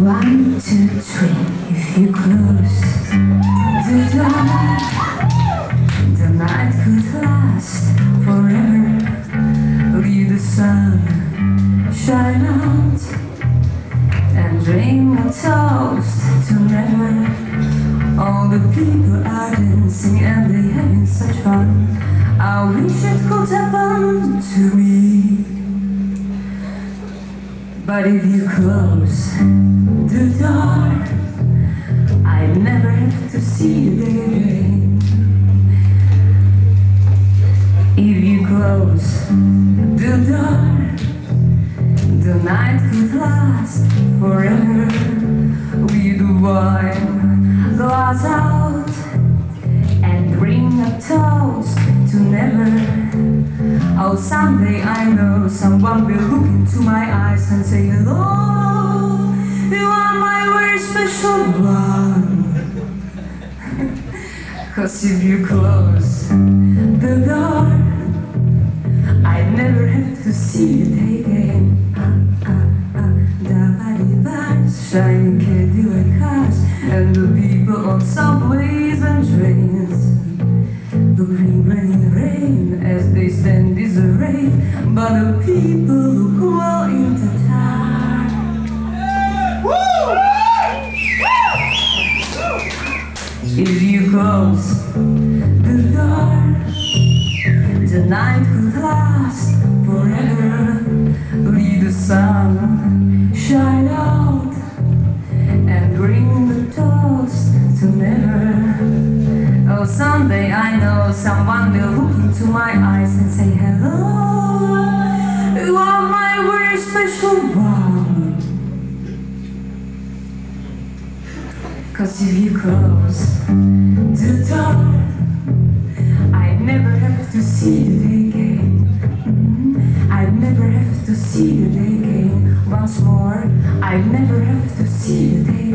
One, two, three. If you close the door, the night could last forever. Leave the sun shine out and drink a toast to never. All the people are dancing and they having such fun. I wish it could happen to me. But if you close the door, I never have to see you again. If you close the door, the night could last forever. The wine glass out and bring a toast to never. Someday I know someone will look into my eyes and say hello. You are my very special one. Cause if you close the door, I never have to see day again. Ah, ah, ah, Shiny Cadillac cars and the people on subways disarray, but the people look well into town. If you close the door, the night could last forever. Leave the sun shine out and bring the toast to never. Oh, someday I know someone will look into my eyes Mas. Cause if you close the door, I never have to see the day again. I never have to see the day again. Once more, I never have to see the day